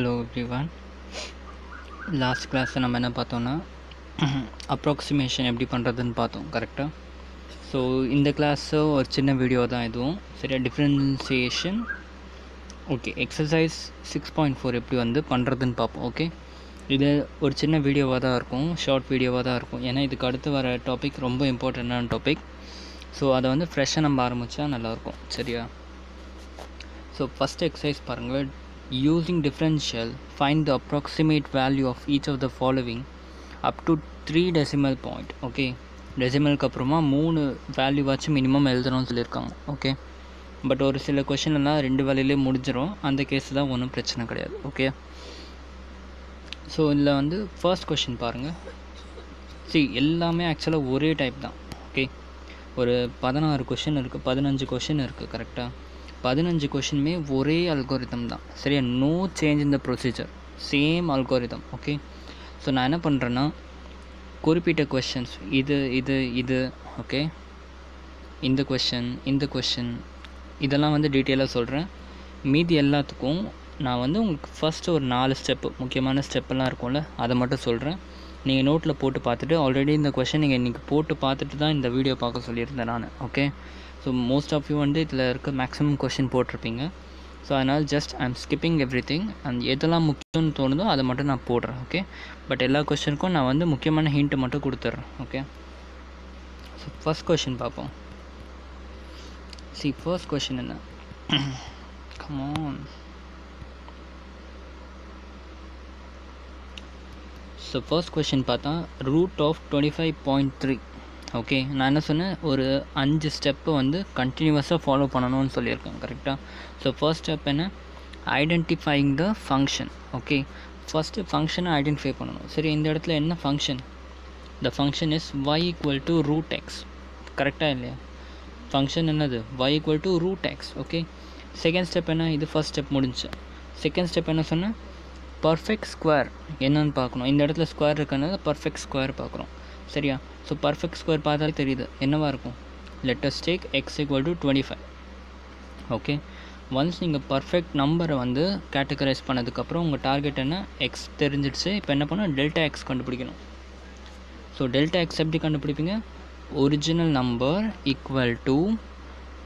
Hello everyone last கிளாஸில் நம்ம என்ன பார்த்தோன்னா அப்ராக்சிமேஷன் எப்படி பண்ணுறதுன்னு பார்த்தோம் கரெக்டாக ஸோ இந்த கிளாஸு ஒரு சின்ன வீடியோ தான் இதுவும். சரியா? Differentiation okay exercise six point four எப்படி வந்து பண்ணுறதுன்னு பார்ப்போம் ஓகே இது ஒரு சின்ன வீடியோவாக தான் இருக்கும் ஷார்ட் வீடியோவாக தான் இருக்கும். ஏன்னா இதுக்கு அடுத்து வர டாபிக் ரொம்ப இம்பார்ட்டண்ட்டான டாபிக் ஸோ அதை வந்து ஃப்ரெஷ்ஷாக நம்ம ஆரம்பித்தா நல்லாயிருக்கும் சரியா? ஸோ ஃபஸ்ட் எக்ஸசைஸ் பாருங்கள். Using differential find the approximate value of each of the following up to three decimal point okay டெசிமலுக்கு அப்புறமா மூணு வேல்யூவாச்சும் மினிமம் எழுதணும்னு சொல்லியிருக்காங்க ஓகே பட் ஒரு சில கொஷின்லாம் ரெண்டு வேலையிலே முடிஞ்சிடும் அந்த கேஸ் தான் ஒன்றும் பிரச்சனை கிடையாது ஓகே ஸோ இதில் வந்து ஃபர்ஸ்ட் கொஷின் பாருங்கள் சி எல்லாமே ஆக்சுவலாக ஒரே டைப் தான் ஓகே ஒரு பதினாறு கொஷின் இருக்குது பதினஞ்சு கொஷின் இருக்குது கரெக்டாக பதினஞ்சு கொஷினுமே ஒரே அல்கோரிதம் தான். சரியா? நோ சேஞ்ச் இந்த procedure same algorithm okay so நான் என்ன பண்ணுறேன்னா குறிப்பிட்ட கொஷின்ஸ் இது இது இது ஓகே இந்த கொஷின் இந்த கொஷின் இதெல்லாம் வந்து டீட்டெயிலாக சொல்கிறேன் மீதி எல்லாத்துக்கும் நான் வந்து உங்களுக்கு ஃபஸ்ட்டு ஒரு நாலு ஸ்டெப்பு முக்கியமான ஸ்டெப்பெல்லாம் இருக்கும்ல அதை மட்டும் சொல்கிறேன் நீங்கள் நோட்டில் போட்டு பார்த்துட்டு ஆல்ரெடி இந்த கொஷின் நீங்கள் இன்றைக்கி போட்டு பார்த்துட்டு தான் இந்த வீடியோ பார்க்க சொல்லியிருந்தேன் நான் okay so most of you வந்து இதில் இருக்க மேக்ஸிமம் கொஷின் போட்டிருப்பீங்க. ஸோ அதனால் just I am skipping everything and எதெல்லாம் முக்கியம்னு தோணுதோ அதை மட்டும் நான் போடுறேன் ஓகே பட் எல்லா கொஷனுக்கும் நான் வந்து முக்கியமான ஹிண்ட்டு மட்டும் கொடுத்துட்றேன் ஓகே ஸோ ஃபஸ்ட் கொஷின் பார்ப்போம். சி ஃபர்ஸ்ட் கொஷின் என்ன? Come on so first question பார்த்தா root of twenty five point three okay நான் என்ன சொன்னேன்? ஒரு அஞ்சு ஸ்டெப்பு வந்து கண்டினியூவஸாக ஃபாலோ பண்ணணும்னு சொல்லியிருக்கேன் கரெக்டாக ஸோ ஃபர்ஸ்ட் ஸ்டெப் என்ன? Identifying the function okay first ஃபங்க்ஷனை ஐடென்டிஃபை பண்ணணும். சரி இந்த இடத்துல என்ன function the function is y equal to root x கரெக்டாக இல்லையா? ஃபங்க்ஷன் என்னது? Y equal to root x okay second step என்ன? இது ஃபஸ்ட் ஸ்டெப் முடிஞ்சு. செகண்ட் ஸ்டெப் என்ன சொன்னேன்? பர்ஃபெக்ட் ஸ்கொயர் என்னன்னு பார்க்கணும். இந்த இடத்துல ஸ்கொயர் இருக்கிறது பர்ஃபெக்ட் ஸ்கொயர் பார்க்குறோம். சரியா? ஸோ பர்ஃபெக்ட் ஸ்கொயர் பார்த்தாலே தெரியுது. என்னவாக இருக்கும்? Let's take x equal to twenty five okay once நீங்கள் பர்ஃபெக்ட் நம்பரை வந்து கேட்டகரைஸ் பண்ணதுக்கப்புறம் உங்கள் டார்கெட் என்ன? எக்ஸ் தெரிஞ்சிடுச்சு. இப்போ என்ன பண்ணணும்? டெல்டா எக்ஸ் கண்டுபிடிக்கணும். ஸோ டெல்டா எக்ஸ் எப்படி கண்டுபிடிப்பீங்க? Original number equal to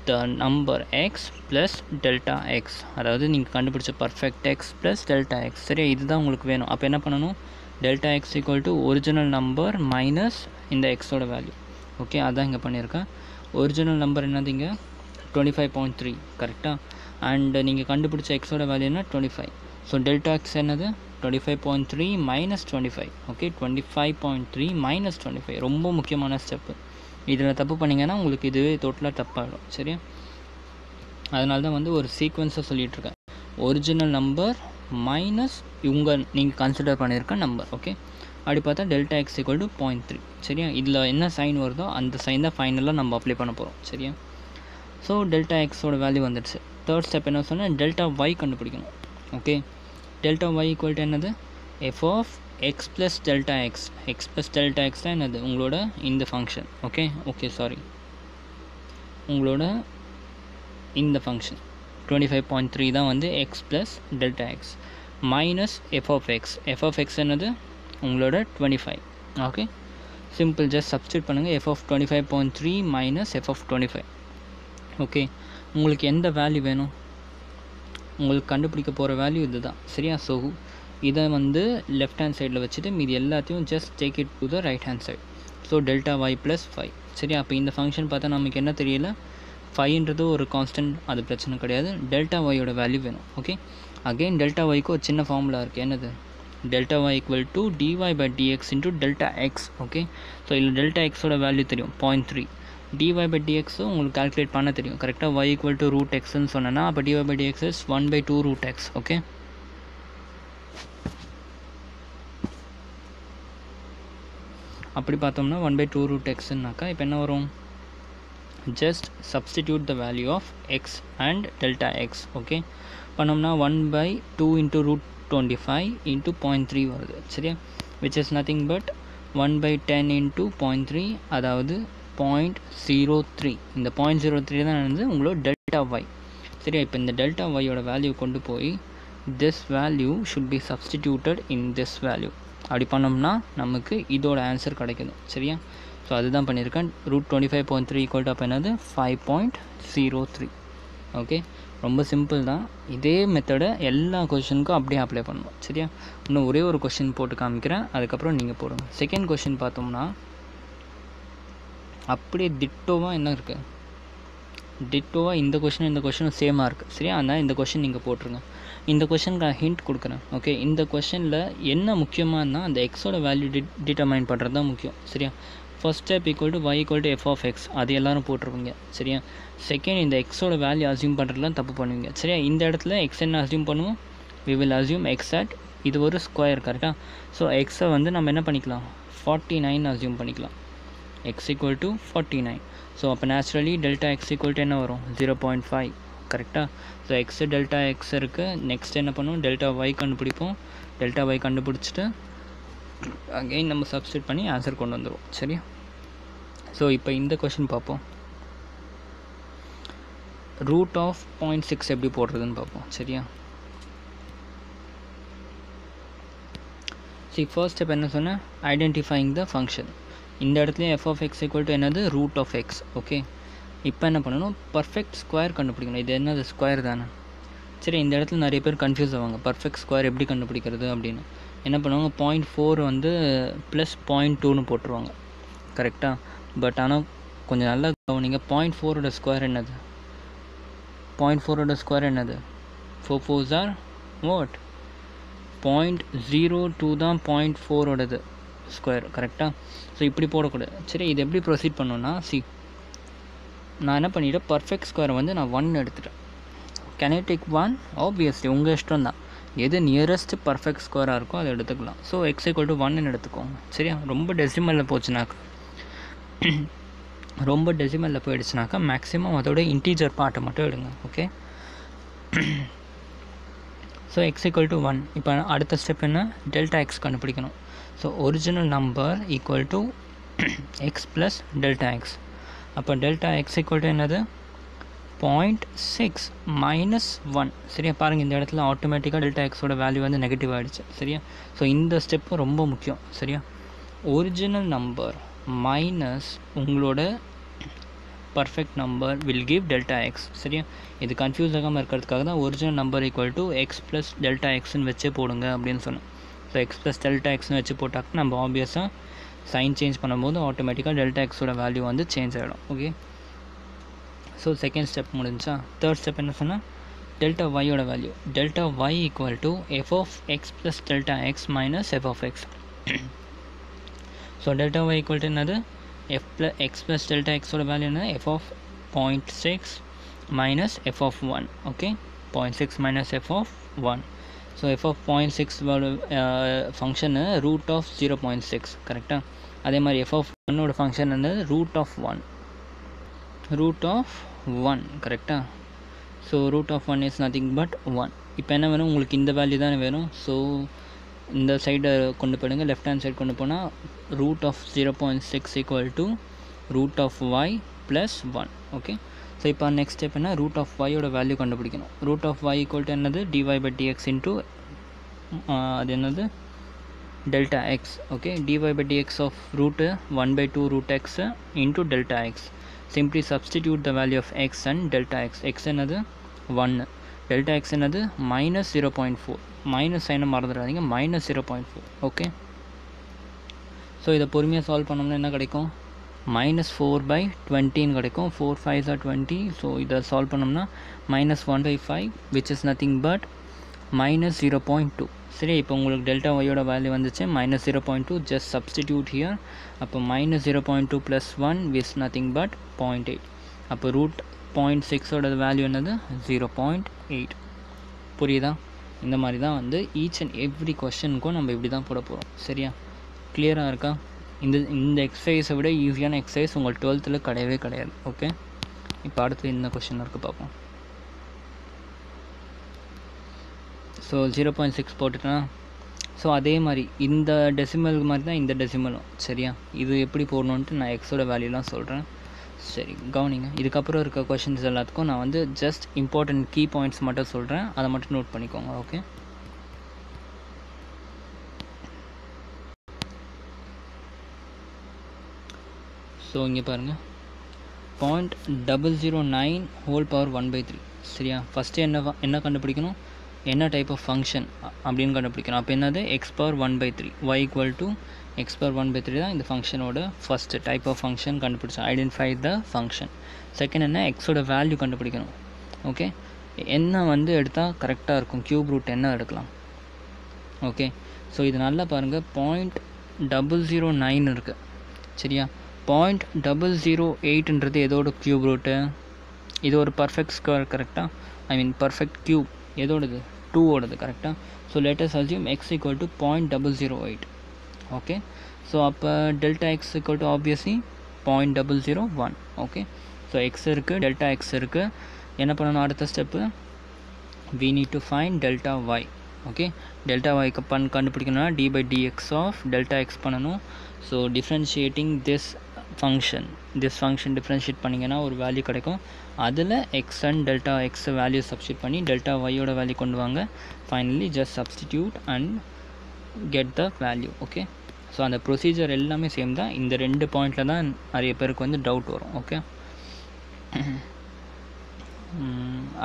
the number x plus delta x அதாவது நீங்கள் கண்டுபிடிச்ச perfect x plus delta x சரியா? இதுதான் உங்களுக்கு வேணும். அப்போ என்ன பண்ணணும்? Delta x equal to original number minus இந்த எக்ஸோட வேல்யூ ஓகே அதான் இங்கே பண்ணியிருக்கேன். ஒரிஜினல் நம்பர் என்னது இங்கே? டுவெண்ட்டி ஃபைவ் பாயிண்ட் த்ரீ கரெக்டாக அண்டு நீங்கள் கண்டுபிடிச்ச எக்ஸோட வேல்யூனா twenty five so delta x என்னது? Twenty five point three minus twenty five okay twenty five point three minus twenty five ரொம்ப முக்கியமான ஸ்டெப்பு இதில் தப்பு பண்ணிங்கன்னா உங்களுக்கு இதுவே டோட்டலாக தப்பாகிடும் சரியா? அதனால தான் வந்து ஒரு சீக்வன்ஸை சொல்லிகிட்ருக்கேன் ஒரிஜினல் நம்பர் மைனஸ் இவங்க நீங்கள் கன்சிடர் பண்ணியிருக்க நம்பர் ஓகே அப்படி பார்த்தா delta x equal to point three சரியா? இதில் என்ன சைன் வருதோ அந்த சைன் தான் ஃபைனலாக நம்ம அப்ளை பண்ண போகிறோம் சரியா? ஸோ டெல்டா எக்ஸோட வேல்யூ வந்துடுச்சு தேர்ட் ஸ்டெப் என்ன சொன்னால் டெல்டா ஒய் கண்டுபிடிக்கணும் okay delta y equal to என்னது? F of x plus delta x x plus delta x தான் என்னது? உங்களோட இந்த ஃபங்க்ஷன் ஓகே ஓகே சாரி உங்களோட இந்த function twenty five point three தான் வந்து x plus delta x minus f of x f of x என்னது? உங்களோட twenty five okay simple just substitute பண்ணுங்கள் f of twenty five point three minus f of twenty five okay உங்களுக்கு எந்த value வேணும்? உங்களுக்கு கண்டுபிடிக்க போகிற வேல்யூ இது தான் சரியா? ஸோ இதை வந்து லெஃப்ட் ஹேண்ட் சைடில் வச்சுட்டு மீதி எல்லாத்தையும் just take it to the right hand side so delta y plus five சரி அப்போ இந்த ஃபங்க்ஷன் பார்த்தா நமக்கு என்ன தெரியல? ஃபைன்றது ஒரு கான்ஸ்டன்ட் அது பிரச்சனை கிடையாது. டெல்டா ஒய்யோட வேல்யூ வேணும் ஓகே அகெயின் டெல்டா ஒய்க்கு ஒரு சின்ன ஃபார்முலா இருக்குது என்னது? Delta y equal to dy by dx into delta x okay so இதில் டெல்டா எக்ஸோட வேல்யூ தெரியும் பாயிண்ட் த்ரீ டிஒய் பை டிஎக்ஸும் உங்களுக்கு கால்குலேட் பண்ண தெரியும். கரெக்டாக ஒய் ஈக்குவல் டு ரூட் எக்ஸ்னு சொன்னேன்னா அப்போ dy by dx is one by two root x okay அப்படி பார்த்தோம்னா ஒன் பை டூ ரூட் எக்ஸ்னாக்கா இப்போ என்ன வரும்? Just substitute the value of x and delta x okay பண்ணோம்னா one by two into root twenty five into point three வருது சரியா? Which is nothing but one by ten into point three அதாவது point zero three இந்த point zero three தான் வந்து உங்களோட delta y சரியா? இப்போ இந்த டெல்டா ஒய்யோட வேல்யூ கொண்டு போய் this value should be substituted in this value அப்படி பண்ணோம்னா நமக்கு இதோட ஆன்சர் கிடைக்குது சரியா? ஸோ அதுதான் பண்ணியிருக்கேன். Root twenty five point three equal to அப்போ என்னது? Five point zero three okay ரொம்ப சிம்பிள் தான். இதே மெத்தடை எல்லா கொஷினுக்கும் அப்படியே அப்ளை பண்ணணும். சரியா? இன்னும் ஒரே ஒரு கொஷின் போட்டு காமிக்கிறேன். அதுக்கப்புறம் நீங்கள் போடுங்க. செகண்ட் கொஷின் பார்த்தோம்னா அப்படியே திட்டோவாக என்ன இருக்குது டிட்டோவாக இந்த கொஷின் இந்த கொஷினும் சேமாக இருக்குது சரியா? அதனால் இந்த கொஷின் நீங்கள் போட்டுருங்க. இந்த கொஷனுக்கு நான் ஹிண்ட் கொடுக்குறேன். ஓகே இந்த கொஷனில் என்ன முக்கியமானா அந்த எக்ஸோட வேல்யூ டி டிட்டர்மைன் பண்ணுறது தான் முக்கியம். சரியா? First step equal to y equal to f of x அது எல்லோரும் போட்டிருப்பீங்க. சரியா? செகண்ட் இந்த எக்ஸோட வேல்யூ அசியூம் பண்ணுறதுலாம் தப்பு பண்ணுவீங்க. சரியா? இந்த இடத்துல எக்ஸ் என்ன அசியூம் பண்ணுவோம்? We will assume x at இது ஒரு ஸ்கொயர் கரெக்டாக ஸோ எக்ஸை வந்து நம்ம என்ன பண்ணிக்கலாம்? ஃபார்ட்டி நைன் அசியூம் பண்ணிக்கலாம். X equal to forty nine so அப்போ naturally delta x equal to என்ன வரும்? ஜீரோ பாயிண்ட் ஃபைவ் கரெக்டாக ஸோ எக்ஸ் டெல்டா எக்ஸ் இருக்குது நெக்ஸ்ட் என்ன பண்ணுவோம்? டெல்டா ஒய் கண்டுபிடிப்போம். டெல்டா ஒய் கண்டுபிடிச்சிட்டு அகெயின் நம்ம சப்ஸ்டியூட் பண்ணி ஆன்சர் கொண்டு வந்துடுவோம் சரியா? ஸோ இப்போ இந்த கொஷின் பார்ப்போம். ரூட் ஆஃப் பாயிண்ட் சிக்ஸ் எப்படி போடுறதுன்னு பார்ப்போம். சரியா? சரி ஃபர்ஸ்ட் ஸ்டெப் என்ன சொன்னேன்? ஐடென்டிஃபைங் த ஃபங்க்ஷன் இந்த இடத்துலையும் f of x equal to என்னது? ரூட் ஆஃப் எக்ஸ் ஓகே இப்போ என்ன பண்ணணும்? பர்ஃபெக்ட் ஸ்கொயர் கண்டுபிடிக்கணும். இது என்னது? ஸ்கொயர் தானே. சரி இந்த இடத்துல நிறைய பேர் கன்ஃபியூஸ் ஆவாங்க. பர்ஃபெக்ட் ஸ்கொயர் எப்படி கண்டுபிடிக்கிறது அப்படின்னு. என்ன பண்ணுவாங்க? பாயிண்ட் ஃபோர் வந்து ப்ளஸ் பாயிண்ட் டூன்னு போட்டுருவாங்க. கரெக்டாக பட் ஆனால் கொஞ்சம் நல்லா கவனிங்க. பாயிண்ட் ஃபோரோட ஸ்கொயர் என்னது? பாயிண்ட் ஃபோரோட ஸ்கொயர் என்னது? Four fours or what point zero two தான் பாயிண்ட் ஃபோரோடது ஸ்கொயர் கரெக்டாக ஸோ இப்படி போடக்கூடாது. சரி இது எப்படி ப்ரொசீட் பண்ணோன்னா சி நான் என்ன பண்ணிவிட்டேன் பர்ஃபெக்ட் ஸ்கொயர் வந்து நான் ஒன் எடுத்துட்டேன். கெனடிக் ஒன் ஆப்வியஸ்லி உங்கள் இஷ்டம் தான் எது நியரஸ்ட் பர்ஃபெக்ட் ஸ்கொயராக இருக்கோ அதை எடுத்துக்கலாம். ஸோ எக்ஸ் ஈக்குவல் டு ஒன்னு எடுத்துக்கோங்க. சரியா? ரொம்ப டெசிமலில் போச்சுனாக்கா. ரொம்ப டெசிமலில் போயிடுச்சுனாக்கா மேக்ஸிமம் அதோட இன்டீஜர் பார்ட்டை மட்டும் எடுங்க okay so x equal to one இப்போ அடுத்த ஸ்டெப் என்ன? டெல்டா எக்ஸ் கண்டுபிடிக்கணும். So original number equal to x plus delta x அப்போ டெல்டா எக்ஸ் ஈக்குவல் டு என்னது? பாயிண்ட் சிக்ஸ் மைனஸ் ஒன் சரியா? பாருங்கள் இந்த இடத்துல ஆட்டோமேட்டிக்காக டெல்டா எக்ஸோட வேல்யூ வந்து நெகட்டிவ் ஆகிடுச்சு சரியா? ஸோ இந்த ஸ்டெப்பு ரொம்ப முக்கியம். சரியா? ஒரிஜினல் நம்பர் மைனஸ் உங்களோட perfect number will give delta x சரியா? இது கன்ஃபியூஸ் ஆகாமல் இருக்கிறதுக்காக தான் original number equal to x plus delta எக்ஸ்னு வச்சே போடுங்க அப்படின்னு சொன்னேன் ஸோ எக்ஸ் ப்ளஸ் டெல்டா எக்ஸ்னு வச்சு போட்டாக்க நம்ம ஆப்வியஸாக சைன் சேஞ்ச் பண்ணும்போது ஆட்டோமேட்டிக்காக டெல்டா எக்ஸோட வேல்யூ வந்து சேஞ்ச் ஆகிடும் ஓகே ஸோ செகண்ட் ஸ்டெப் முடிஞ்சா தேர்ட் ஸ்டெப் என்ன சொன்னால் டெல்டா ஒய்யோட value delta y equal to f of x plus delta x minus f of x so delta y equal to என்னது f plus x plus delta எக்ஸோட value என்ன f of point six minus f of one okay point six minus f of one so f of point six function root of zero point six கரெக்டாக அதே மாதிரி F of ஒன்னோட function வந்து root of one root of one கரெக்டாக so root of one is nothing but one இப்போ என்ன வேணும்? உங்களுக்கு இந்த வேல்யூ தானே வேணும். ஸோ இந்த சைடை கொண்டு போயிடுங்க. லெஃப்ட் ஹேண்ட் சைடு கொண்டு போனால் root of zero point six equal to root of y plus one okay so இப்போ நெக்ஸ்ட் ஸ்டெப் என்ன? ரூட் ஆஃப் ஒய்யோட வேல்யூ கண்டுபிடிக்கணும். Root of y equal to என்னது? டிஒய் பை டிஎக்ஸ் இன்ட்டு அது என்னது? delta x. Okay? dy by dx of root 1 by 2 root x into delta x simply substitute the value of x and delta x x என்னது? ஒன்னு delta X என்னது? minus 0.4 minus சைனை மறந்துடாதீங்க. Minus zero point four okay so இதை பொறுமையாக solve பண்ணோம்னா என்ன கிடைக்கும்? மைனஸ் ஃபோர் பை டுவெண்ட்டின்னு கிடைக்கும். Four five or twenty so இதை சால்வ் பண்ணோம்னா minus one by five which is nothing but minus zero point two சரி இப்போ உங்களுக்கு டெல்டா ஒய்யோட வேல்யூ வந்துச்சு. Minus zero point two just substitute here அப்போ minus zero point two plus one which's nothing but point eight அப்போ root point சிக்ஸோட value என்னது? Zero point eight புரியுதா? இந்த மாதிரி தான் வந்து ஈச் அண்ட் எவ்ரி கொஷனுக்கும் நம்ம இப்படி தான் போட போகிறோம் சரியா கிளியராக இருக்கா? இந்த இந்த எக்ஸசைஸை விட ஈஸியான எக்ஸசைஸ் உங்கள் டுவெல்த்தில் கிடையவே கிடையாது. ஓகே இப்போ அடுத்து இந்த கொஷின் இருக்குது பார்ப்போம். ஸோ ஜீரோ பாயிண்ட் சிக்ஸ் போட்டுட்டேன்னா ஸோ அதே மாதிரி இந்த டெசிமல் மாதிரி தான் இந்த டெசிமலும் சரியா? இது எப்படி போடணுன்ட்டு நான் எக்ஸோட வேல்யூலாம் சொல்கிறேன் சரி கவனிங்க. இதுக்கப்புறம் இருக்க கொஷின்ஸ் எல்லாத்துக்கும் நான் வந்து ஜஸ்ட் இம்பார்ட்டண்ட் கீ பாயிண்ட்ஸ் மட்டும் சொல்கிறேன் அதை மட்டும் நோட் பண்ணிக்கோங்க ஓகே ஸோ இங்கே பாருங்கள் point double zero nine whole power one by three சரியா? ஃபஸ்ட்டு என்ன என்ன கண்டுபிடிக்கணும்? என்ன டைப் ஆஃப் ஃபங்க்ஷன் அப்படின்னு கண்டுபிடிக்கணும். அப்போ என்னது? X power one by three y equal to x power one by three தான் இந்த ஃபங்க்ஷனோட ஃபஸ்ட்டு டைப் ஆஃப் ஃபங்க்ஷன் கண்டுபிடிச்சோம். ஐடென்டிஃபை த ஃபங்க்ஷன் செகண்ட் என்ன? எக்ஸோட வேல்யூ கண்டுபிடிக்கணும். ஓகே என்ன வந்து எடுத்தால் கரெக்டாக இருக்கும். க்யூப் ரூட் என்ன எடுக்கலாம். ஓகே ஸோ இது நல்லா பாருங்கள் பாயிண்ட் டபுள் ஜீரோ நைன் இருக்குது சரியா? பாயிண்ட் டபுள் ஜீரோ எயிட்ன்றது எதோட க்யூப் ரூட்டு இது ஒரு பர்ஃபெக்ட் ஸ்கொயர் கரெக்டாக ஐ மீன் பர்ஃபெக்ட் க்யூப் எதோடது? டூவோடது கரெக்டாக so let's assume x equal to point double zero eight okay so அப்போ delta x equal to obviously point double zero one okay so x இருக்குது delta X இருக்குது என்ன பண்ணணும் அடுத்த step we need to find delta y okay delta ஒய்க்கு பண் கண்டுபிடிக்கணும்னா d by dx of delta x பண்ணணும். So differentiating this function this function differentiate பண்ணிங்கன்னா ஒரு வேல்யூ கிடைக்கும். அதில் x and delta x value substitute பண்ணி டெல்டா ஒய்யோட வேல்யூ கொண்டு வாங்க. Finally just substitute and get the value okay so அந்த ப்ரொசீஜர் எல்லாமே சேம் தான். இந்த ரெண்டு பாயிண்டில் தான் நிறைய பேருக்கு வந்து டவுட் வரும் ஓகே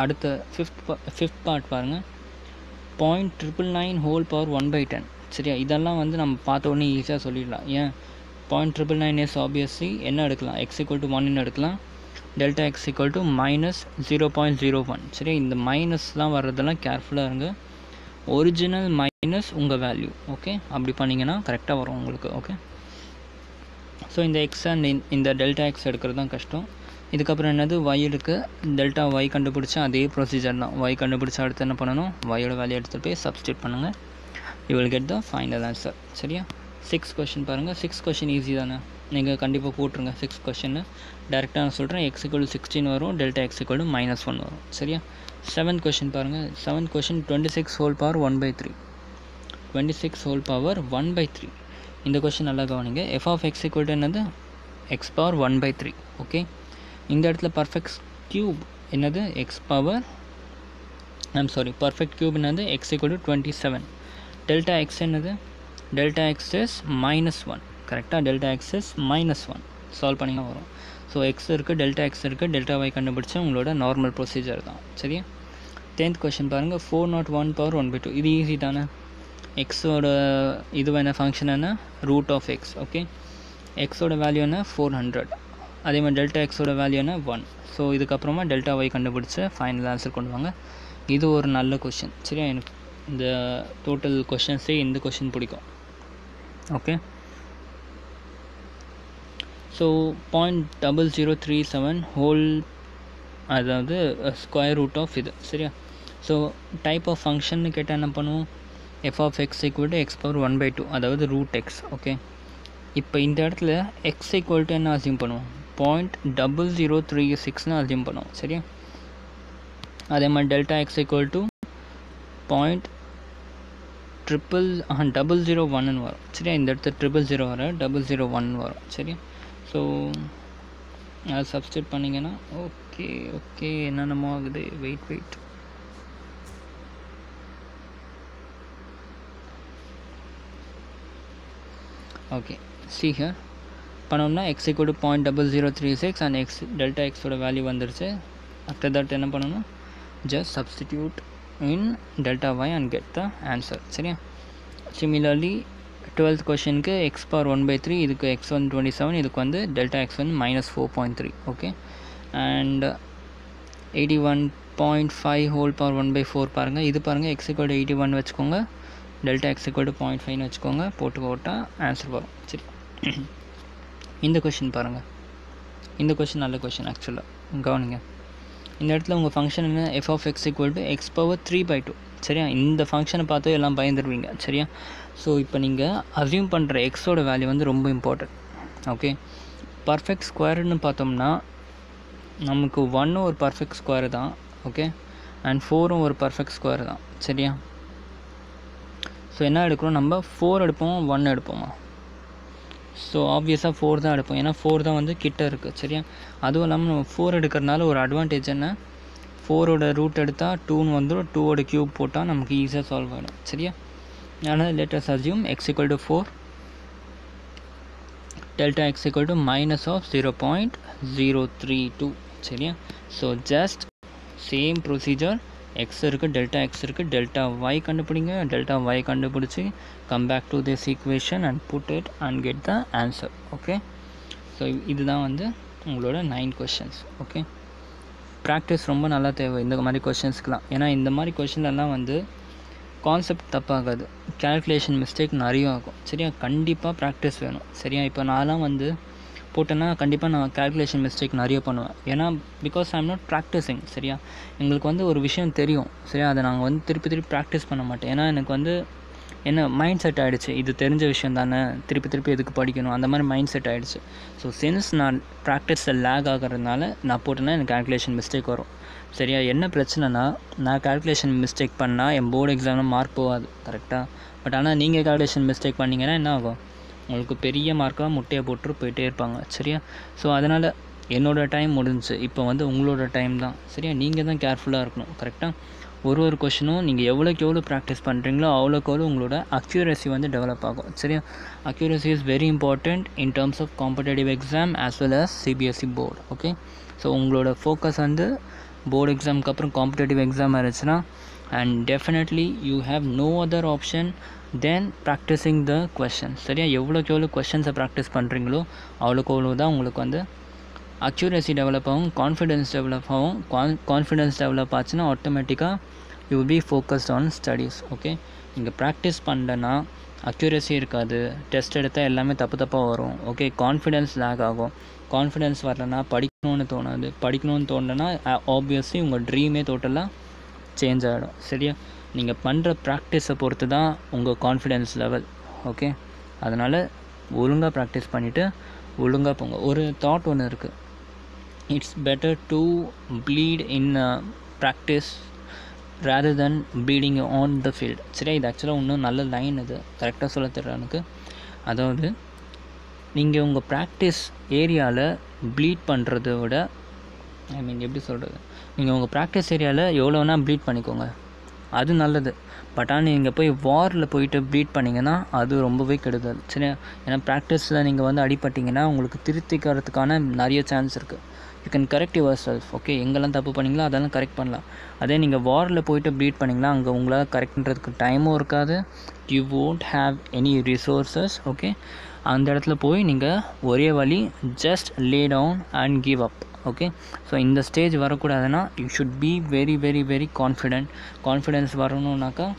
அடுத்த ஃபிஃப்த் ஃபிஃப்த் பார்ட் பாருங்கள் point triple nine whole power one by ten சரியா? இதெல்லாம் வந்து நம்ம பார்த்த உடனே ஈஸியாக சொல்லிடலாம். ஏன்? Point triple nine is obviously என்ன எடுக்கலாம்? எக்ஸ் ஈக்குவல் டு ஒன்னு எடுக்கலாம். Delta x equal to minus zero point zero one சரியா? இந்த மைனஸ்லாம் வர்றதெல்லாம் கேர்ஃபுல்லாக இருங்க. ஒரிஜினல் மை ஹாப்பினஸ் உங்கள் வேல்யூ ஓகே அப்படி பண்ணிங்கன்னா கரெக்டாக வரும் உங்களுக்கு ஓகே ஸோ இந்த எக்ஸ் அண்ட் இந்த டெல்டா எக்ஸ் எடுக்கிறது தான் கஷ்டம். இதுக்கப்புறம் என்னது? ஒய் இருக்குது டெல்டா ஒய் கண்டுபிடிச்சா அதே ப்ரொசீஜர் தான். ஒய் கண்டுபிடிச்சா அடுத்து என்ன பண்ணணும்? ஒயோட வேல்யூ எடுத்துகிட்டு போய் சப்ஸ்டியூட் பண்ணுங்கள் you will get the final answer சரியா? சிக்ஸ் கொஷின் பாருங்கள் சிக்ஸ் கொஷின் ஈஸி தானே? நீங்கள் கண்டிப்பாக போட்டுருங்க. சிக்ஸ் கொஷின்னு டேரெக்டாக நான் சொல்கிறேன் எக்ஸ் சிக்ஸ்டீன் வரும். டெல்டா எக்ஸ் மைனஸ் ஒன் வரும். சரியா? செவன்த் கொஷின் பாருங்கள் seventh question twenty six whole power one by three twenty six whole power one by three இந்த கொஷின் நல்லா கவனிங்க. எஃப் ஆஃப் எக்ஸ் ஈக்குவல் என்னது? X power one by three okay இந்த இடத்துல perfect cube என்னது? X power I'm sorry perfect cube என்னது? X equal to twenty seven delta x என்னது delta x is minus one கரெக்டாக delta x is minus one solve பண்ணிங்க வரும். So X இருக்குது delta X இருக்குது டெல்டா ஒய் கண்டுபிடிச்சா உங்களோட நார்மல் ப்ரொசீஜர் தான். சரியா? டென்த் கொஷின் பாருங்கள் four naught one power one by two இது ஈஸி தானே? எக்ஸோட இது என்ன ஃபங்க்ஷன் என்ன ரூட் ஆஃப் எக்ஸ் ஓகே எக்ஸோட வேல்யூ என்ன ஃபோர் ஹண்ட்ரட் அதே மாதிரி டெல்டா எக்ஸோட வேல்யூ என்ன ஒன் ஸோ இதுக்கப்புறமா டெல்டா ஒய் கண்டுபிடிச்ச ஃபைனல் ஆன்சர் கொண்டு வாங்க. இது ஒரு நல்ல கொஷின் சரியா? எனக்கு இந்த டோட்டல் கொஷின்ஸே இந்த கொஷின் பிடிக்கும் okay so point double zero three seven whole அதாவது ஸ்கொயர் ரூட் ஆஃப் இது சரியா? ஸோ டைப் ஆஃப் ஃபங்க்ஷன்னு கேட்டால் என்ன பண்ணுவோம்? F of x equal to x power one by two அதாவது ரூட் எக்ஸ் ஓகே இப்போ இந்த இடத்துல எக்ஸ் ஈக்குவல் டு என்ன அசியூம் பண்ணுவோம்? பாயிண்ட் டபுள் ஜீரோ த்ரீ சிக்ஸ்னு அசியூம் பண்ணுவோம் சரியா? அதே மாதிரி delta x equal to point triple double zero ஒன்னு வரும் சரியா? இந்த இடத்துல ட்ரிபிள் ஜீரோ வர டபுள் ஜீரோ ஒன் வரும் சரியா? ஸோ அதை சப்ஸ்டியூட் பண்ணிங்கன்னா ஓகே ஓகே என்னென்னமோ ஆகுது. Wait wait okay see here பண்ணோம்னா x equal to point double zero three six and x delta எக்ஸோட வேல்யூ வந்துருச்சு. ஆஃப்டர் தட் என்ன பண்ணணும் just substitute in delta y and get the answer சரியா? Similarly twelfth கொஷனுக்கு x power one by three இதுக்கு x one twenty seven இதுக்கு வந்து delta x வந்து minus four point three okay and eighty one point five whole power one by four பாருங்கள் இது பாருங்கள் x equal eighty one வச்சுக்கோங்க. Delta X equal point ஃபைவ்னு வச்சுக்கோங்க போட்டு போட்டால் ஆன்சர் வரும். சரி. இந்த கொஷின் பாருங்கள் இந்த கொஷின் நல்ல கொஷின் ஆக்சுவலாக கவனிங்க. இந்த இடத்துல உங்கள் ஃபங்க்ஷன் என்ன? F of x equal to x power three by two சரியா? இந்த ஃபங்க்ஷனை பார்த்து எல்லாம் பயந்துருவீங்க. சரியா? ஸோ இப்போ நீங்கள் அசியூம் பண்ணுற எக்ஸோட வேல்யூ வந்து ரொம்ப இம்பார்ட்டன்ட் ஓகே பர்ஃபெக்ட் ஸ்கொயர்னு பார்த்தோம்னா நமக்கு ஒன்னும் ஒரு பர்ஃபெக்ட் ஸ்கொயர் தான். ஓகே அண்ட் ஃபோரும் ஒரு பர்ஃபெக்ட் ஸ்கொயர் தான். சரியா? ஸோ என்ன எடுக்கிறோம்? நம்ம ஃபோர் எடுப்போம்? ஒன் எடுப்போமா? ஸோ ஆப்வியஸாக ஃபோர் தான் எடுப்போம். ஏன்னா ஃபோர் தான் வந்து கிட்ட இருக்குது சரியா? அதுவும் இல்லாமல் நம்ம ஃபோர் எடுக்கிறனால ஒரு அட்வான்டேஜ் என்ன? ஃபோரோட ரூட் எடுத்தால் டூன்னு வந்துடும் டூவோட க்யூப் போட்டால் நமக்கு ஈஸியாக சால்வ் ஆகிடும் சரியா? அதனால் latest assume x equal to four delta x equal to minus of zero point zero three two சரியா? So just same procedure x இருக்குது டெல்டா எக்ஸ் இருக்குது டெல்டா ஒய் கண்டுபிடிங்க. டெல்டா ஒய் கண்டுபிடிச்சி come back to this equation and put it and get the answer okay so இதுதான் வந்து உங்களோட nine questions okay practice ரொம்ப நல்லா தேவை இந்த மாதிரி கொஷின்ஸ்க்கெலாம் ஏன்னா இந்த மாதிரி கொஷின்லலாம் வந்து கான்செப்ட் தப்பாகாது. கேல்குலேஷன் மிஸ்டேக் நிறைய ஆகும். சரியா? கண்டிப்பாக ப்ராக்டிஸ் வேணும். சரியா? இப்போ நான்லாம் வந்து போட்டேன்னா கண்டிப்பாக நான் கால்குலேஷன் மிஸ்டேக் நிறைய பண்ணுவேன். ஏன்னா பிகாஸ் ஐம் நாட் ப்ராக்டிஸிங் சரியா? எங்களுக்கு வந்து ஒரு விஷயம் தெரியும் சரியா? அதை நாங்கள் வந்து திருப்பி திருப்பி ப்ராக்டிஸ் பண்ண மாட்டேன் ஏன்னா எனக்கு வந்து என்ன மைண்ட் செட் ஆகிடுச்சு இது தெரிஞ்ச விஷயம் தானே திருப்பி திருப்பி எதுக்கு படிக்கணும்? அந்த மாதிரி மைண்ட் செட் ஆகிடுச்சு ஸோ சின்ஸ் நான் ப்ராக்டிஸில் லேக் ஆகிறதுனால நான் போட்டேன்னா எனக்கு கால்குலேஷன் மிஸ்டேக் வரும். சரியா? என்ன பிரச்சனைனா நான் கால்குலேஷன் மிஸ்டேக் பண்ணால் என் போர்டு எக்ஸாமில் மார்க் போகாது கரெக்டாக பட் ஆனால் நீங்கள் கால்குலேஷன் மிஸ்டேக் பண்ணிங்கன்னா என்ன ஆகும்? உங்களுக்கு பெரிய மார்க்காக முட்டையை போட்டு போயிட்டே இருப்பாங்க சரியா? ஸோ அதனால் என்னோடய டைம் முடிஞ்சுச்சு. இப்போ வந்து உங்களோட டைம் தான் சரியா? நீங்கள் தான் கேர்ஃபுல்லாக இருக்கணும் கரெக்டாக ஒரு ஒரு கொஷினும் நீங்கள் எவ்வளோக்கு எவ்வளோ ப்ராக்டிஸ் பண்ணுறீங்களோ அவ்வளோக்கு எவ்வளோ உங்களோட அக்யூரசி வந்து டெவலப் ஆகும் சரியா? Accuracy is very important in terms of competitive exam as well as CBSE board okay so உங்களோட ஃபோக்கஸ் வந்து போர்டு எக்ஸாமுக்கு அப்புறம் காம்படேட்டிவ் எக்ஸாம் இருந்துச்சுன்னா and definitely you have no other option then practising the question சரியா? எவ்வளோக்கு எவ்வளோ கொஷின்ஸை practice பண்ணுறீங்களோ அவ்வளோக்கு அவ்வளோ தான் உங்களுக்கு வந்து அக்யூரசி டெவலப் ஆகும் கான்ஃபிடென்ஸ் டெவலப் ஆகும் கான் கான்ஃபிடென்ஸ் டெவலப் ஆச்சுன்னா ஆட்டோமேட்டிக்காக you be focused on studies okay நீங்கள் ப்ராக்டிஸ் பண்ணலன்னா அக்யூரசி இருக்காது. டெஸ்ட் எடுத்தால் எல்லாமே தப்பு தப்பாக வரும் ஓகே கான்ஃபிடென்ஸ் லேக் ஆகும். கான்ஃபிடென்ஸ் வரலன்னா படிக்கணும்னு தோணாது. படிக்கணும்னு தோணுன்னா ஆப்வியஸ்லி உங்கள் ட்ரீமே டோட்டலாக சேஞ்ச் ஆகிடும் சரியா? நீங்கள் பண்ணுற ப்ராக்டிஸை பொறுத்து தான் உங்கள் கான்ஃபிடென்ஸ் லெவல் ஓகே அதனால் ஒழுங்காக ப்ராக்டிஸ் பண்ணிவிட்டு ஒழுங்காக போங்க. ஒரு தாட் ஒன்று இருக்குது it's better to bleed in practice rather than bleeding on the field சரி இது ஆக்சுவலாக இன்னும் நல்ல லைன் இது. கரெக்டாக சொல்ல தெரியல அதாவது நீங்கள் உங்கள் ப்ராக்டிஸ் ஏரியாவில் ப்ளீட் பண்ணுறத விட ஐ மீன் எப்படி சொல்கிறது நீங்கள் உங்கள் ப்ராக்டிஸ் ஏரியாவில் எவ்வளோ வேணால் ப்ளீட் பண்ணிக்கோங்க. அது நல்லது. பட் ஆனால் நீங்கள் போய் வாரில் போயிட்டு ப்ளீட் பண்ணிங்கன்னா அது ரொம்பவே கெடுதல். சரியா ஏன்னா ப்ராக்டிஸில் நீங்கள் வந்து அடிபட்டிங்கன்னா உங்களுக்கு திருத்திக்கிறதுக்கான நிறைய சான்ஸ் இருக்குது you can correct yourself okay எங்கெல்லாம் தப்பு பண்ணிங்களோ அதெல்லாம் கரெக்ட் பண்ணலாம். அதே நீங்கள் வாரில் போயிட்டு ப்ளீட் பண்ணிங்களா அங்கே உங்களால் கரெக்ட் பண்ணுறதுக்கு டைமும் இருக்காது. You won't have any resources okay அந்த இடத்துல போய் நீங்கள் ஒரே வழி just lay down and give up okay so இந்த stage வரக்கூடாதுன்னா you should be very very very confident confidence வரணுன்னாக்கா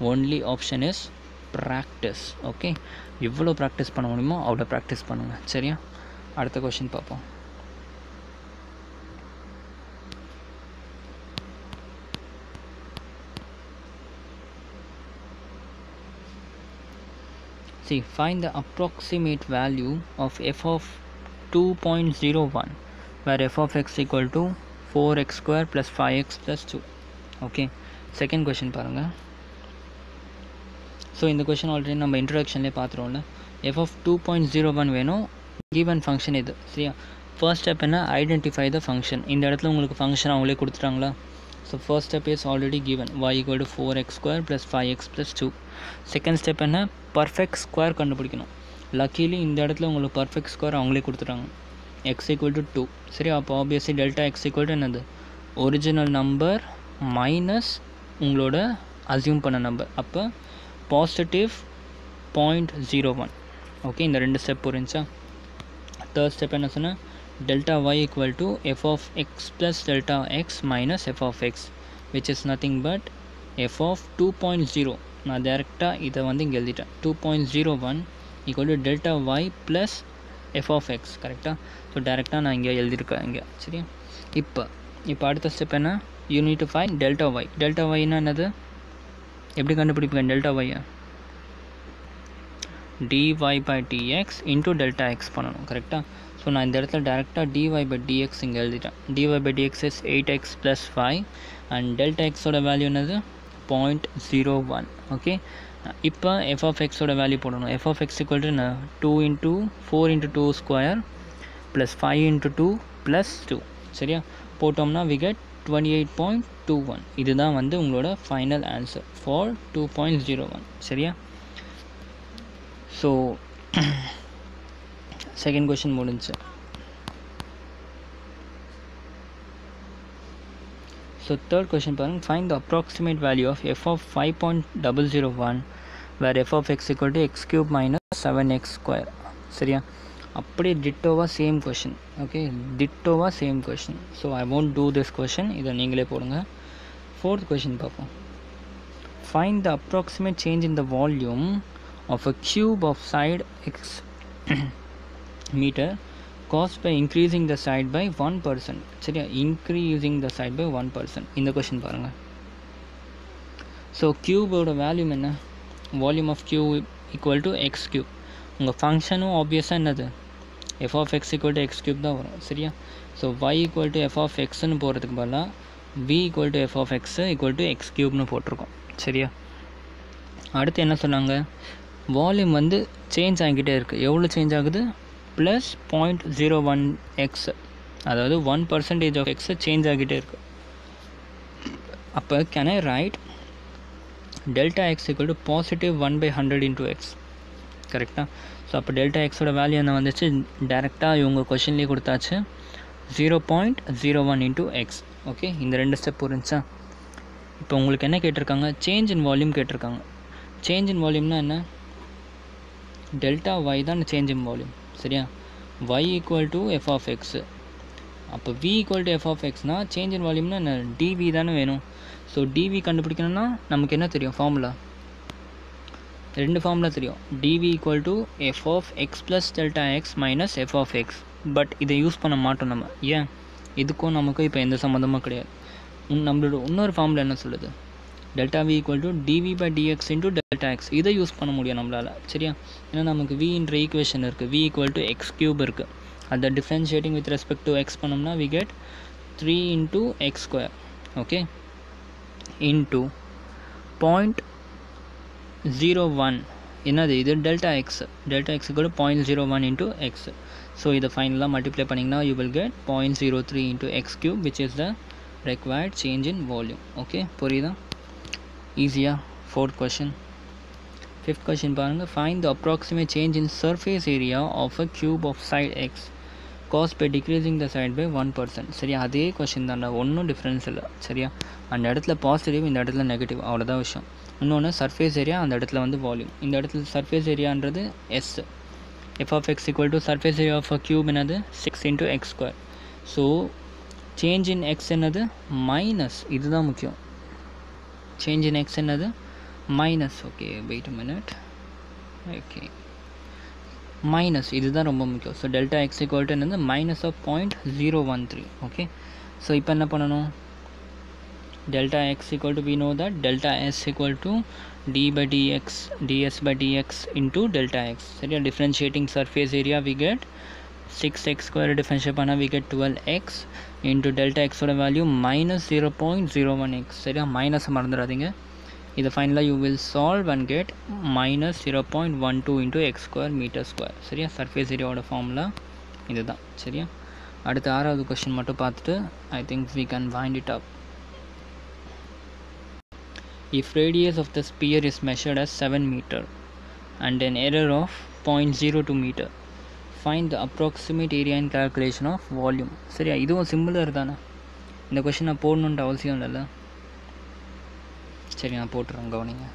only option is practice okay எவ்வளோ ப்ராக்டிஸ் பண்ண முடியுமோ அவ்வளோ ப்ராக்டிஸ் பண்ணுங்கள் சரியா? அடுத்த கொஷின் பார்ப்போம். See, find the approximate value of f of 2.01 where f of x equal to 4x square plus 5x plus 2 okay second question பாருங்க. So இந்த கொஷின் ஆல்ரெடி நம்ம இன்ட்ரடக்ஷன்லேயே பார்த்துருவோம்ல f of two point zero one வேணும். Given function இது சரியா? First step என்ன? Identify the function இந்த இடத்துல உங்களுக்கு ஃபங்க்ஷன் அவங்களே கொடுத்துட்டாங்களா? So first step is already given y equal to four x square plus five x plus two second step என்ன? Perfect square கண்டுபிடிக்கணும். லக்கீலி இந்த இடத்துல உங்களுக்கு பர்ஃபெக்ட் ஸ்கொயர் அவங்களே கொடுத்துட்டாங்க. எக்ஸ் ஈக்குவல் டு டூ சரி அப்போ obviously delta x equal to என்னது? ஒரிஜினல் நம்பர் மைனஸ் உங்களோட அசியூம் பண்ண நம்பர் அப்போ positive point zero one okay இந்த ரெண்டு ஸ்டெப் புரிஞ்சா தேர்ட் ஸ்டெப் என்ன சொன்னேன் delta y equal to f of x plus delta x minus f of x which is nothing but f of two point zero நான் டேரெக்டாக இதை வந்து இங்கே எழுதிட்டேன். Two point zero one equal to delta y plus f of x கரெக்டாக so டேரெக்டாக நான் இங்கே எழுதியிருக்கேன் இங்கே சரி இப்போ இப்போ அடுத்த ஸ்டெப் என்ன? Unit need to delta y delta ஒய்னா என்னது? எப்படி கண்டுபிடிப்பேன் டெல்டா ஒய்யை dy by dx into delta x பண்ணணும் கரெக்டாக ஸோ நான் இந்த இடத்துல டேரெக்டாக டிஒய் பை டிஎக்ஸ் இங்கே எழுதிட்டேன். Dy by dx is eight x plus five and delta எக்ஸோட வேல்யூ என்னது? பாயிண்ட் ஜீரோ ஒன் ஓகே இப்போ எஃப்எஃப்எக்ஸோட வேல்யூ போடணும். F f x of equal to two into four into two square plus five into two plus two சரியா? போட்டோம்னா we get twenty eight point two one இதுதான் வந்து உங்களோட final answer for two point zero one சரியா? So second question முடிஞ்சு. So third question பாருங்கள் find the approximate value of f of five point double zero one where f of x equal to x cube minus seven x square சரியா அப்படியே டிட்டோவாக same question okay டிட்டோவாக same question so I won't do this question இதை நீங்களே போடுங்க fourth question பார்ப்போம் find the approximate change in the volume of a cube of side x caused by increasing the side by one percent சரியா? Increasing the side by one percent இந்த question பாருங்கள் so க்யூபோட volume என்ன? Volume of cube equal to x cube உங்கள் ஃபங்க்ஷனும் ஆப்வியஸாக என்னது? F of x equal to x cube தான் வரும். சரியா? So y equal to f of எக்ஸ்னு போகிறதுக்கு பதிலாக v equal to f of x equal to x க்யூப்னு போட்டிருக்கோம். சரியா? அடுத்து என்ன சொன்னாங்க? வால்யூம் வந்து சேஞ்ச் ஆகிக்கிட்டே இருக்குது எவ்வளோ சேஞ்ச் ஆகுது? Plus point zero one x அதாவது one percentage of x change ஆகிட்டே இருக்குது அப்போ can I write delta x equal to positive one by hundred into x கரெக்டாக ஸோ அப்போ டெல்டா எக்ஸோட வேல்யூ என்ன வந்துச்சு? டேரெக்டாக இவங்க கொஷின்லேயே கொடுத்தாச்சு. Zero point zero one into x okay இந்த ரெண்டு ஸ்டெப் புரிஞ்சா இப்போ உங்களுக்கு என்ன கேட்டிருக்காங்க? சேஞ்ச் இன் வால்யூம் கேட்டிருக்காங்க. சேஞ்ச் இன் வால்யூம்னா என்ன? டெல்டா ஒய் தான் சேஞ்ச் இன் வால்யூம் சரியா? Y equal to f of x அப்போ v equal to f of எக்ஸ்னால் change in வால்யூம்னா என்ன? டிவி தானே வேணும். ஸோ டிவி கண்டுபிடிக்கணும்னா நமக்கு என்ன தெரியும்? ஃபார்முலா ரெண்டு ஃபார்முலா தெரியும். Dv equal to f of x plus delta x minus f of x but இதை யூஸ் பண்ண மாட்டோம் நம்ம. ஏன்? இதுக்கும் நமக்கும் இப்போ எந்த சம்மந்தமும் கிடையாது. நம்மளோட இன்னொரு ஃபார்முலா என்ன சொல்லுது? Delta v equal to dv by dx into delta x இதை யூஸ் பண்ண முடியும் நம்மளால். சரியா? ஏன்னா நமக்கு வின்ற ஈக்குவேஷன் இருக்குது v equal to x cube இருக்குது அதை differentiating with respect to x பண்ணோம்னா we get three into x square okay into point zero one என்னது இது? டெல்டா எக்ஸ் டெல்டா எக்ஸ் கூட point zero one into x so இதை ஃபைனலாக multiply பண்ணிங்கன்னா you will get point zero three into x cube which is the required change in volume okay புரியுதா? ஈஸியாக fourth question fifth question பாருங்கள் find the approximate change in surface area of a cube of side x caused by decreasing the side by one percent சரியா? அதே question தான்டா. ஒன்றும் difference இல்லை. சரியா? அந்த இடத்துல பாசிட்டிவ் இந்த இடத்துல நெகட்டிவ் அவ்வளோதான் விஷயம். இன்னொன்று சர்ஃபேஸ் ஏரியா அந்த இடத்துல வந்து வால்யூம் இந்த இடத்துல surface ஏரியான்றது S f of x equal to surface area of a cube என்னது? Six into x square so change in x என்னது? மைனஸ் இதுதான் முக்கியம். சேஞ்ச் இன் எக்ஸ் என்னது minus okay wait minute okay minus இதுதான் ரொம்ப முக்கியம் so delta X equal to என்னது minus of point zero one three okay so இப்போ என்ன பண்ணணும் delta x equal to we know that delta s equal to d by dx ds by dx into delta x சரியா differentiating surface area we get 6x square differentiate பண்ணா we get 12x into delta x ஓட value minus 0.01x சரியா? மைனஸை மறந்துடாதீங்க. இதை ஃபைனலாக you will solve and get minus zero point one two into x square metre square சரியா? Surface ஏரியாவோட formula இதுதான். சரியா? அடுத்து ஆறாவது கொஷின் மட்டும் பார்த்துட்டு I think we can wind it up if radius of the sphere is measured as 7 meter and an error of 0.02 meter find the approximate area in calculation of volume சரியா? இதுவும் simpler தானே? இந்த question நான் போடணுன்ற அவசியம் இல்லைல்ல? சரி நான் போட்டுறேன் கவனிங்க.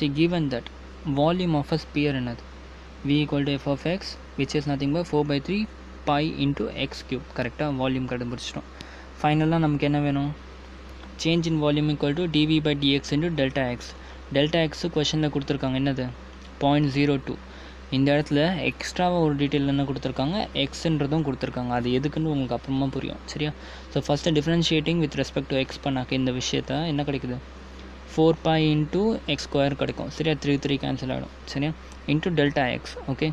See given that volume of a sphere என்னது? V equal to f of x which is nothing but 4 by 3 pi into x cube கரெக்டாக வால்யூம் கண்டுபிடிச்சிட்டோம். ஃபைனலாக நமக்கு என்ன வேணும்? Change in volume equal to dv by dx into delta x delta x கொஷனில் கொடுத்துருக்காங்க. என்னது? Point zero two இந்த இடத்துல எக்ஸ்ட்ராவாக ஒரு டீட்டெயில் என்ன கொடுத்துருக்காங்க? எக்ஸுன்றதும் கொடுத்துருக்காங்க. அது எதுக்குன்னு உங்களுக்கு அப்புறமா புரியும். சரியா? So first differentiating with respect to x பண்ணாக்க இந்த விஷயத்த என்ன கிடைக்குது? Four pi into x square கிடைக்கும். சரியா? த்ரீ த்ரீ கேன்சல் ஆகிடும் சரியா? Into delta x okay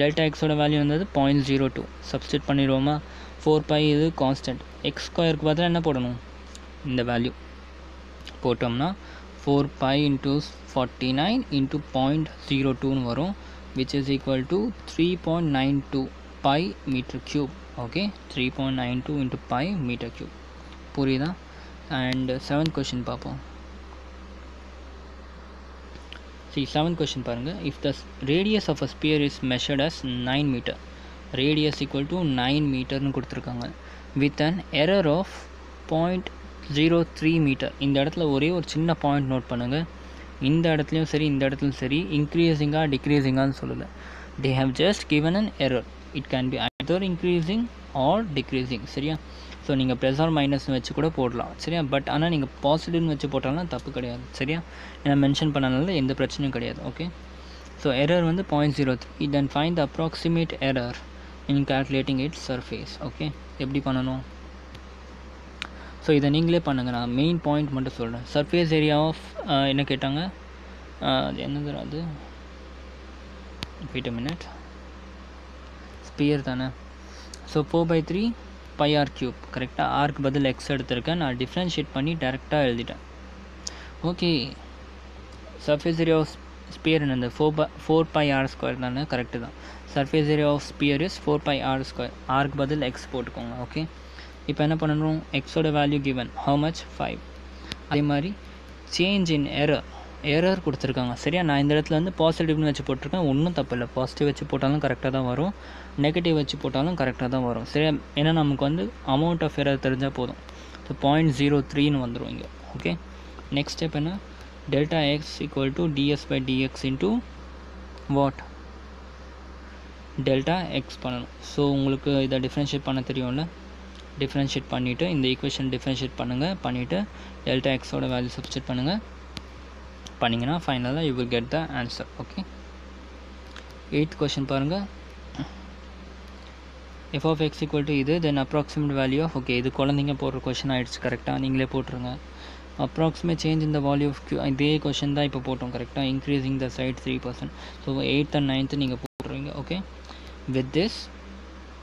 delta எக்ஸோட வேல்யூ வந்தது பாயிண்ட் ஜீரோ டூ சப்ஸ்டிட் பண்ணிடுவோமா? ஃபோர் பை இது கான்ஸ்டன்ட் எக்ஸ் ஸ்கொயருக்கு பார்த்தா என்ன போடணும்? இந்த வேல்யூ போட்டோம்னா four pi into forty nine into point zero டூன்னு வரும் which is equal to three point nine two pi meter cube okay three point nine two into pi meter cube புரியுதா? And seventh question பார்ப்போம். C seventh question பாருங்கள் if the radius of a sphere is measured as nine meter radius equal to nine மீட்டர்னு கொடுத்துருக்காங்க. With an error of point zero three meter இந்த இடத்துல ஒரே ஒரு சின்ன point note பண்ணுங்கள் இந்த இடத்துலையும் சரி இந்த இடத்துலையும் சரி இன்க்ரீஸிங்காக டிக்ரீஸிங்கான்னு சொல்லலை. They have just given an error it can be either increasing or decreasing சரியா? ஸோ நீங்கள் ப்ளஸ் ஆர் மைனஸ்னு வச்சு கூட போடலாம். சரியா? பட் ஆனால் நீங்கள் பாசிட்டிவ்னு வச்சு போட்டாலும் தப்பு கிடையாது. சரியா? ஏன்னா மென்ஷன் பண்ணனால எந்த பிரச்சனையும் கிடையாது. ஓகே ஸோ எரர் வந்து point zero three then find the approximate error in calculating it surface okay எப்படி பண்ணணும்? ஸோ இதை நீங்களே பண்ணுங்கள் நான் மெயின் பாயிண்ட் மட்டும் சொல்கிறேன் சர்ஃபேஸ் ஏரியா ஆஃப் என்ன கேட்டாங்க? Uh, அது என்னது அது? வெயிட் மினிட் ஸ்பியர் தானே? So four by three pi r cube கரெக்டாக ஆர்க்கு பதில் எக்ஸ் எடுத்திருக்கேன். நான் டிஃப்ரென்ஷியேட் பண்ணி டேரெக்டாக எழுதிட்டேன். Okay surface area of sphere என்னது? Four pi four pi r square தானே? கரெக்டு தான். Surface area of sphere is four pi r square ஆர்க்கு பதில் எக்ஸ் போட்டுக்கோங்க. ஓகே இப்போ என்ன பண்ணணும்? எக்ஸோட value given how much five அதே மாதிரி சேஞ்ச் இன் எரர் எரர் கொடுத்துருக்காங்க. சரியா? நான் இந்த இடத்துல வந்து பாசிட்டிவ்னு வச்சு போட்டிருக்கேன். ஒன்றும் தப்பு இல்லை. பாசிட்டிவ் வச்சு போட்டாலும் கரெக்டாக தான் வரும். நெகட்டிவ் வச்சு போட்டாலும் கரெக்டாக தான் வரும். சரியா? ஏன்னா நமக்கு வந்து அமௌண்ட் ஆஃப் எரர் தெரிஞ்சால் போதும். ஸோ பாயிண்ட் ஜீரோ த்ரீன்னு வந்துடும் இங்கே. ஓகே நெக்ஸ்ட் ஸ்டெப் என்ன? Delta x equal to ds by dx into what delta x பண்ணணும். ஸோ உங்களுக்கு இதை டிஃப்ரென்ஷியேட் பண்ண தெரியும்ல? டிஃப்ரென்ஷியேட் பண்ணிவிட்டு இந்த ஈக்குவேஷன் டிஃப்ரென்ஷியேட் பண்ணுங்கள் பண்ணிவிட்டு டெல்டா எக்ஸோட வேல்யூ சப்ஸ்டியூட் பண்ணுங்கள் பண்ணிங்கன்னா ஃபைனலாக you will get the answer okay eighth question பாருங்கள் f of x equal to இது then approximate value of okay இது குழந்தைங்க போடுற கொஷின் ஆகிடுச்சு கரெக்டாக நீங்களே போட்டுருங்க. அப்ராக்சிமேட் சேஞ்ச் இந்த வால்யூ ஆஃப் கியூ இதே கொஷின் தான் இப்போ போட்டோம் கரெக்டாக increasing the side three percent so eighth and ninth நீங்கள் போட்டுருவீங்க okay with this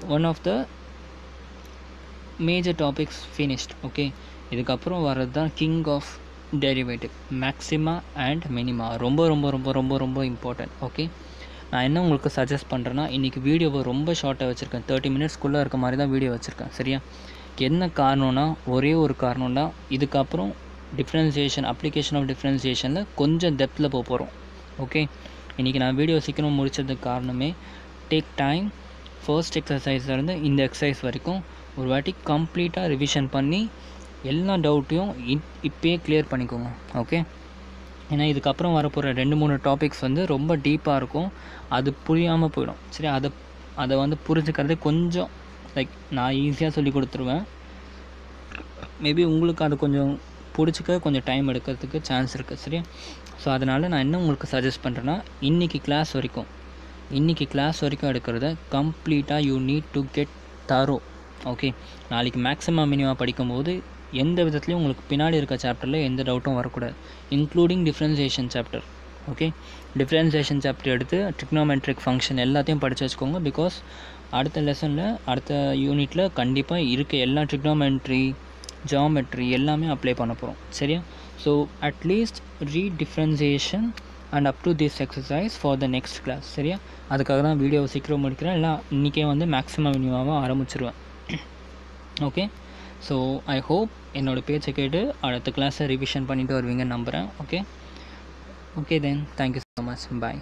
one of the major topics finished okay இதுக்கப்புறம் வர்றது தான் king of derivative maxima and minima ரொம்ப ரொம்ப ரொம்ப ரொம்ப ரொம்ப இம்பார்ட்டன்ட் ஓகே நான் என்ன உங்களுக்கு சஜஸ்ட் பண்ணுறேன்னா இன்றைக்கி வீடியோவை ரொம்ப ஷார்ட்டாக வச்சுருக்கேன். தேர்ட்டி மினிட்ஸ்க்குள்ளே இருக்க மாதிரி தான் வீடியோ வச்சுருக்கேன் சரியா? என்ன காரணம்னா ஒரே ஒரு காரணம்னா இதுக்கப்புறம் டிஃப்ரென்சியேஷன் அப்ளிகேஷன் ஆஃப் டிஃப்ரென்சியேஷனில் கொஞ்சம் டெப்த்தில் போக போகிறோம் ஓகே இன்றைக்கி நான் வீடியோ சீக்கிரம் முடிச்சதுக்கு காரணமே டேக் டைம் ஃபர்ஸ்ட் எக்ஸசைஸ்லேருந்து இந்த எக்ஸசைஸ் வரைக்கும் ஒரு வாட்டி கம்ப்ளீட்டாக ரிவிஷன் பண்ணி எல்லா டவுட்டையும் இப்போயே கிளியர் பண்ணிக்கோங்க ஓகே ஏன்னா இதுக்கப்புறம் வரப்போகிற ரெண்டு மூணு டாபிக்ஸ் வந்து ரொம்ப டீப்பாக இருக்கும். அது புரியாமல் போயிடும். சரி அதை அதை வந்து புரிஞ்சுக்கிறது கொஞ்சம் லைக் நான் ஈஸியாக சொல்லி கொடுத்துருவேன். மேபி உங்களுக்கு அது கொஞ்சம் பிடிச்சிக்க கொஞ்சம் டைம் எடுக்கிறதுக்கு சான்ஸ் இருக்குது சரி? ஸோ அதனால் நான் என்ன உங்களுக்கு சஜஸ்ட் பண்ணுறேன்னா இன்றைக்கி கிளாஸ் வரைக்கும் இன்றைக்கி கிளாஸ் வரைக்கும் எடுக்கிறத கம்ப்ளீட்டாக you need to get thorough okay நாளைக்கு மேக்ஸிமம் மினிமம் படிக்கும்போது எந்த விதத்துலையும் உங்களுக்கு பின்னாடி இருக்க சாப்டரில் எந்த டவுட்டும் வரக்கூடாது. Including differentiation chapter okay differentiation chapter எடுத்து ட்ரிக்னோமெட்ரிக் ஃபங்க்ஷன் எல்லாத்தையும் படித்து வச்சுக்கோங்க. பிகாஸ் அடுத்த லெசனில் அடுத்த யூனிட்டில் கண்டிப்பாக இருக்க எல்லா ட்ரிக்னோமெட்ரி ஜாமெட்ரி எல்லாமே அப்ளை பண்ண போகிறோம் சரியா? So at least re differentiation and up to this exercise for the next class சரியா? அதுக்காக தான் வீடியோவை சீக்கிரம் முடிக்கிறேன். இல்லை இன்றைக்கே வந்து மேக்ஸிமம் மினிமமாக ஆரம்பிச்சிருவேன். ஓகே ஸோ ஐ ஹோப் என்னோடய பேச்சை கேட்டு அடுத்த கிளாஸை ரிவிஷன் பண்ணிவிட்டு வருவீங்கன்னு நம்புகிறேன் okay okay then thank you so much bye